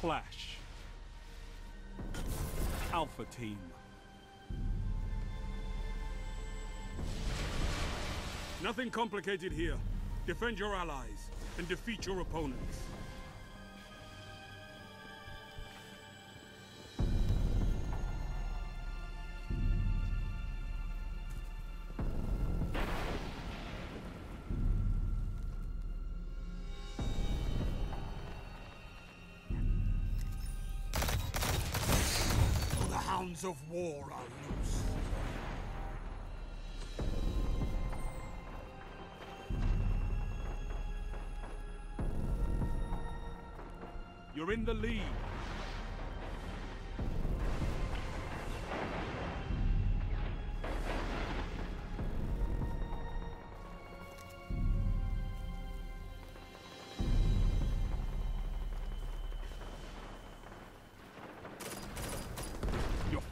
Clash. Alpha Team. Nothing complicated here. Defend your allies and defeat your opponents. The of war are loose. You're in the lead.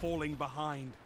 Falling behind.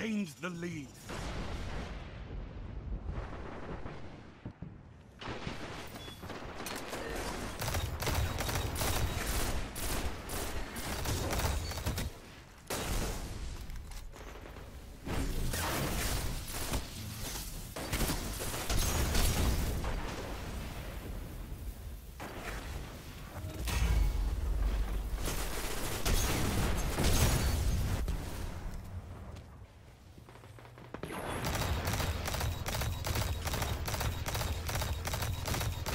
Gained the lead.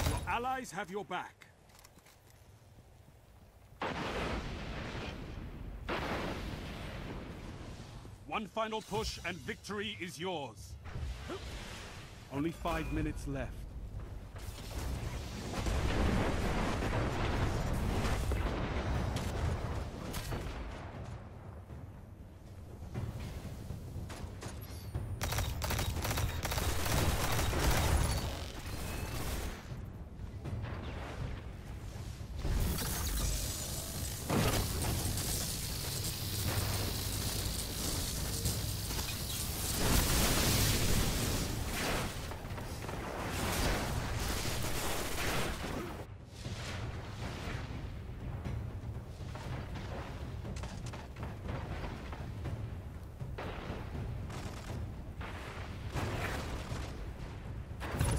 Your allies have your back. One final push and victory is yours. Only five minutes left.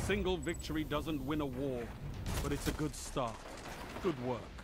Single victory doesn't win a war, but it's a good start. Good work.